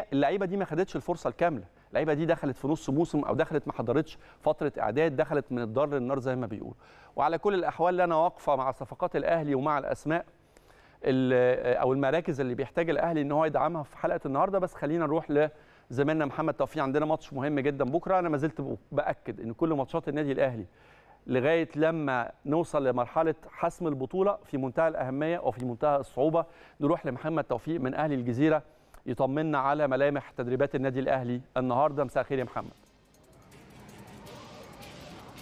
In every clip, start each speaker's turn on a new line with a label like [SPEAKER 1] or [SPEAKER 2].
[SPEAKER 1] اللعيبة دي ما خدتش الفرصة الكاملة. اللعيبة دي دخلت في نص موسم أو دخلت ما حضرتش فترة إعداد دخلت من الدار للنار زي ما بيقولوا. وعلى كل الأحوال أنا واقفة مع صفقات الأهلي ومع الأسماء أو المراكز اللي بيحتاج الأهلي إن هو يدعمها في حلقة النهارده. بس خلينا نروح لزميلنا محمد توفيق. عندنا ماتش مهم جدا بكرة. أنا ما زلت بأكد إن كل ماتشات النادي الأهلي لغاية لما نوصل لمرحلة حسم البطولة في منتهى الأهمية وفي منتهى الصعوبة نروح لمحمد توفيق من أهلي الجزيرة. يطمنا على ملامح تدريبات النادي الأهلي النهارده. مساء الخير يا محمد.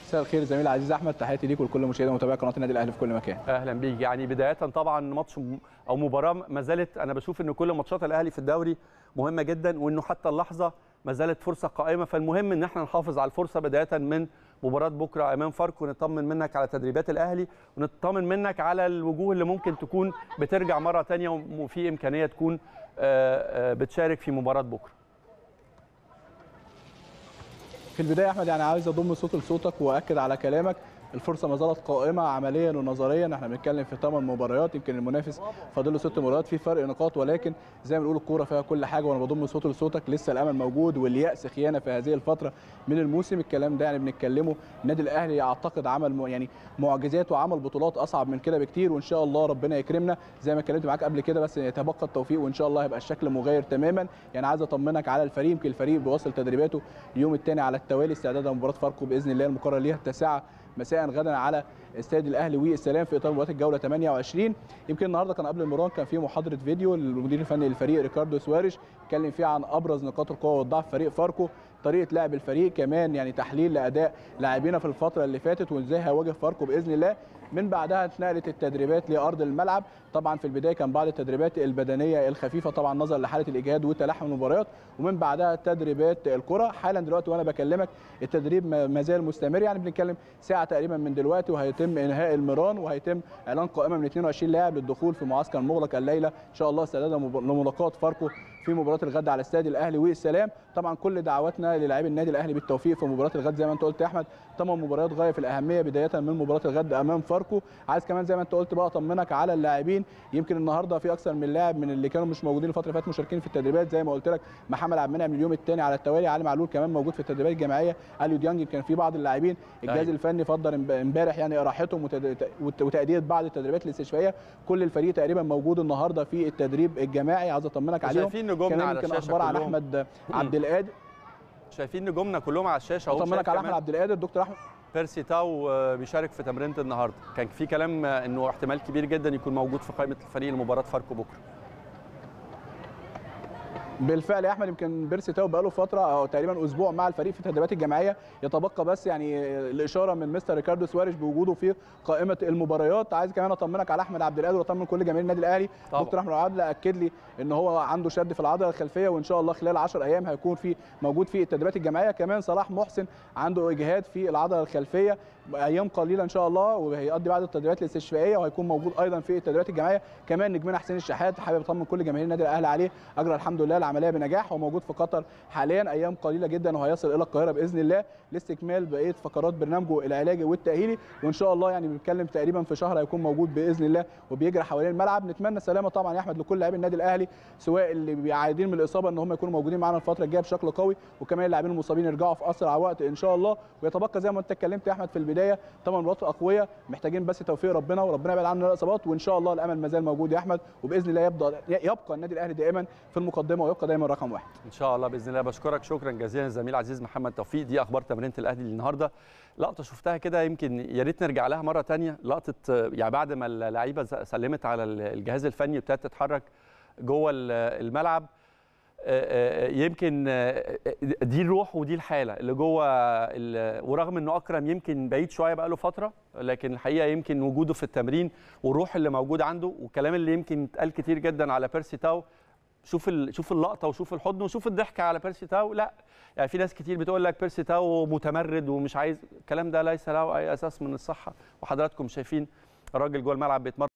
[SPEAKER 2] مساء الخير زميل عزيز أحمد. تحياتي ليك ولكل مشاهدي ومتابعي قناة النادي الأهلي في كل مكان.
[SPEAKER 1] أهلا بيك. يعني بداية طبعا ماتش أو مباراة ما زالت. أنا بشوف إن كل ماتشات الأهلي في الدوري مهمة جدا وإنه حتى اللحظة ما زالت فرصة قائمة. فالمهم إن إحنا نحافظ على الفرصة بداية من مباراة بكرة أمام فاركو. ونطمن منك على تدريبات الأهلي ونطمن منك على الوجوه اللي ممكن تكون بترجع مرة ثانية وفي إمكانية تكون بتشارك في مباراة بكرة.
[SPEAKER 2] في البداية أحمد يعني عايز أضم صوت لصوتك وأكد على كلامك. الفرصة ما زالت قائمة عمليا ونظريا. إحنا بنتكلم في 8 مباريات يمكن المنافس فاضل له 6 مباريات في فرق نقاط. ولكن زي ما بنقول الكورة فيها كل حاجة وأنا بضم صوت لصوتك. لسه الأمل موجود واليأس خيانة في هذه الفترة من الموسم. الكلام ده يعني بنتكلمه. النادي الأهلي أعتقد عمل يعني معجزات وعمل بطولات أصعب من كده بكتير وإن شاء الله ربنا يكرمنا. زي ما اتكلمت معاك قبل كده بس يتبقى التوفيق وإن شاء الله هيبقى الشكل مغاير تماما. يعني عايز أطمنك على الفريق يمكن الفريق بيواصل تدريباته اليوم الثاني على التوالي استعدادا لمباراة فاركو بإذن الله. المقرر ليها التاسعة مساء غدا على استاد الأهلي والسلام في إطار مباراة الجولة 28 يمكن النهارده كان قبل المران كان في محاضره فيديو للمدير الفني للفريق ريكاردو سواريش اتكلم فيها عن أبرز نقاط القوة والضعف فريق فاركو. طريقة لعب الفريق كمان يعني تحليل لأداء لاعبينا في الفترة اللي فاتت وإزاي هيواجه فاركو بإذن الله. من بعدها اتنقلت التدريبات لأرض الملعب. طبعا في البداية كان بعض التدريبات البدنية الخفيفة طبعا نظرا لحالة الإجهاد وتلاحم المباريات. ومن بعدها تدريبات الكرة. حالا دلوقتي وأنا بكلمك التدريب ما زال مستمر. يعني بنتكلم ساعة تقريبا من دلوقتي وهيتم إنهاء المران وهيتم إعلان قائمة من 22 لاعب للدخول في معسكر مغلق الليلة. إن شاء الله استعدادا لملاقاة فاركو في مباراة الغد على استاد الأهلي. والسلام. طبعا كل دعواتنا للاعبي النادي الأهلي بالتوفيق في مباراة الغد زي ما أنت قلت يا أحمد. ثمان مباريات غاية في الأهمية بداية من مباراة الغد أمام فاركو. عايز كمان زي ما أنت قلت بقى أطمنك على اللاعبين. يمكن النهارده في أكثر من لاعب من اللي كانوا مش موجودين الفترة اللي فاتت مشاركين في التدريبات. زي ما قلت لك محمد عبد المنعم اليوم الثاني على التوالي. علي معلول كمان موجود في التدريبات الجماعيه اليو ديانج كان في بعض اللاعبين. الجهاز الفني فضل إمبارح يعني راحتهم وتأدية بعض التدريبات الاستشفائية. كل الفريق تقريبا موجود النهارده في التدريب الجماعي عايز أطمنك عليهم.
[SPEAKER 1] شايفين نجومنا على الشاشة
[SPEAKER 2] أخبار عن أحمد عبد القادر.
[SPEAKER 1] شايفين نجومنا كلهم على الشاشه
[SPEAKER 2] اطمنك على أحمد عبد القادر دكتور أحمد؟
[SPEAKER 1] بيرسي تاو بيشارك في تمرينة النهارده. كان في كلام إنه احتمال كبير جدا يكون موجود في قائمة الفريق لمباراة فاركو بكرة.
[SPEAKER 2] بالفعل يا احمد يمكن بيرسي تاو بقاله فترة أو تقريبا أسبوع مع الفريق في التدريبات الجماعية يتبقى بس يعني الإشارة من مستر ريكاردو سواريش بوجوده في قائمة المباريات. عايز كمان أطمنك على أحمد عبد القادر وأطمن كل جماهير النادي الأهلي. دكتور أحمد عبد أكد لي إن هو عنده شد في العضلة الخلفية وإن شاء الله خلال 10 أيام هيكون في موجود في التدريبات الجماعية. كمان صلاح محسن عنده إجهاد في العضلة الخلفية أيام قليلة إن شاء الله وهيقضي بعض التدريبات الاستشفائية وهيكون موجود أيضا في التدريبات الجماعية. كمان نجمنا حسين الشحات حابب أطمن كل جماهير النادي الأهلي عليه. أجرى الحمد لله العملية بنجاح هو موجود في قطر حاليا أيام قليلة جدا وهيصل إلى القاهرة بإذن الله لاستكمال بقية فقرات برنامجه العلاجي والتأهيلي وإن شاء الله يعني بنتكلم تقريبا في شهر هيكون موجود بإذن الله وبيجري حوالين الملعب. نتمنى السلامه طبعا يا أحمد لكل لاعبي النادي الأهلي سواء اللي بيعايدين من الإصابة إن هم يكونوا موجودين معانا الفترة الجاية بشكل قوي وكمان اللاعبين المصابين يرجعوا في أسرع وقت إن شاء الله. ويتبقى زي ما أنت اتكلمت يا أحمد في البداية طبعا مباراه أقوياء محتاجين بس توفيق ربنا وربنا يبعد عنا الإصابات وإن شاء الله الأمل ما زال موجود يا أحمد وبإذن الله يبقى النادي الأهلي دائما في المقدمة ويبقى دايما رقم واحد.
[SPEAKER 1] إن شاء الله بإذن الله بشكرك. شكرا جزيلا الزميل عزيز محمد توفيق. دي أخبار تمرينة الأهلي النهارده لقطة شفتها كده يمكن يا ريت نرجع لها مرة ثانية لقطة يعني بعد ما اللعيبة سلمت على الجهاز الفني ابتدت تتحرك جوه الملعب يمكن دي الروح ودي الحالة اللي جوه ورغم إنه أكرم يمكن بعيد شوية بقى له فترة لكن الحقيقة يمكن وجوده في التمرين والروح اللي موجود عنده والكلام اللي يمكن اتقال كتير جدا على بيرسي تاو شوف شوف اللقطة وشوف الحضن وشوف الضحكه على بيرسي تاو. لا يعني في ناس كتير بتقول لك بيرسي تاو متمرد ومش عايز الكلام ده ليس له أي أساس من الصحة. وحضراتكم شايفين الراجل جوه الملعب بيتمرن